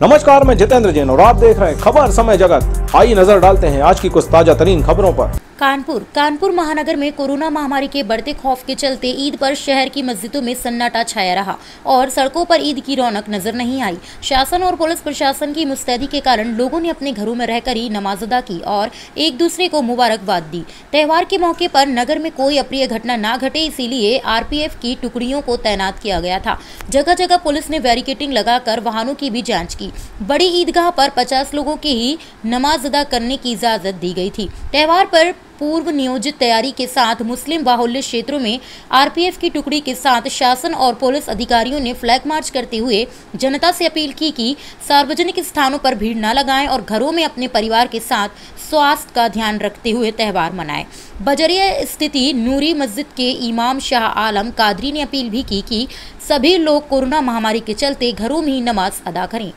नमस्कार, मैं जितेंद्र जैन और आप देख रहे हैं खबर समय जगत। आई नज़र डालते हैं आज की कुछ ताज़ा तरीन खबरों पर। कानपुर। कानपुर महानगर में कोरोना महामारी के बढ़ते खौफ के चलते ईद पर शहर की मस्जिदों में सन्नाटा छाया रहा और सड़कों पर ईद की रौनक नज़र नहीं आई। शासन और पुलिस प्रशासन की मुस्तैदी के कारण लोगों ने अपने घरों में रहकर ही नमाज़ अदा की और एक दूसरे को मुबारकबाद दी। त्यौहार के मौके पर नगर में कोई अप्रिय घटना न घटे, इसीलिए आरपीएफ की टुकड़ियों को तैनात किया गया था। जगह जगह पुलिस ने बैरिकेटिंग लगाकर वाहनों की भी जाँच की। बड़ी ईदगाह पर पचास लोगों की ही नमाज़ अदा करने की इजाज़त दी गई थी। त्यौहार पर पूर्व नियोजित तैयारी के साथ मुस्लिम बाहुल्य क्षेत्रों में आरपीएफ की टुकड़ी के साथ शासन और पुलिस अधिकारियों ने फ्लैग मार्च करते हुए जनता से अपील की कि सार्वजनिक स्थानों पर भीड़ न लगाएँ और घरों में अपने परिवार के साथ स्वास्थ्य का ध्यान रखते हुए त्यौहार मनाएँ। बजरिया स्थिति नूरी मस्जिद के इमाम शाह आलम कादरी ने अपील भी की कि सभी लोग कोरोना महामारी के चलते घरों में ही नमाज़ अदा करें।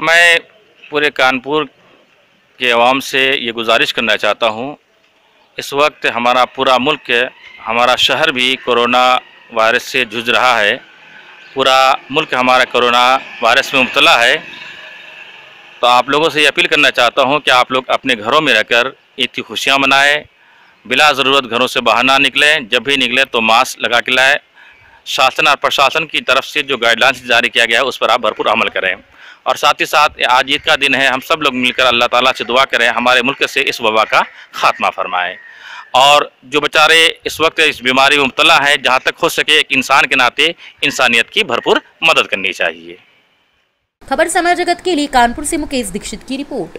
मैं पूरे कानपुर के आवाम से ये गुजारिश करना चाहता हूँ, इस वक्त हमारा पूरा मुल्क, हमारा शहर भी कोरोना वायरस से जूझ रहा है। पूरा मुल्क हमारा कोरोना वायरस में मुबतला है। तो आप लोगों से ये अपील करना चाहता हूँ कि आप लोग अपने घरों में रहकर ईद की खुशियाँ मनाएँ बिला ज़रूरत घरों से बाहर ना निकलें, जब भी निकलें तो मास्क लगा के लाएँ। शासन और प्रशासन की तरफ़ से जो गाइडलाइंस जारी किया गया है, उस पर आप भरपूर अमल करें। और साथ ही साथ आज ईद का दिन है, हम सब लोग मिलकर अल्लाह ताला से दुआ करें, हमारे मुल्क से इस वबा का खात्मा फरमाएँ। और जो बेचारे इस वक्त इस बीमारी में मुबतला है, जहाँ तक हो सके एक इंसान के नाते इंसानियत की भरपूर मदद करनी चाहिए। खबर समय जगत के लिए कानपुर से मुकेश दीक्षित की report.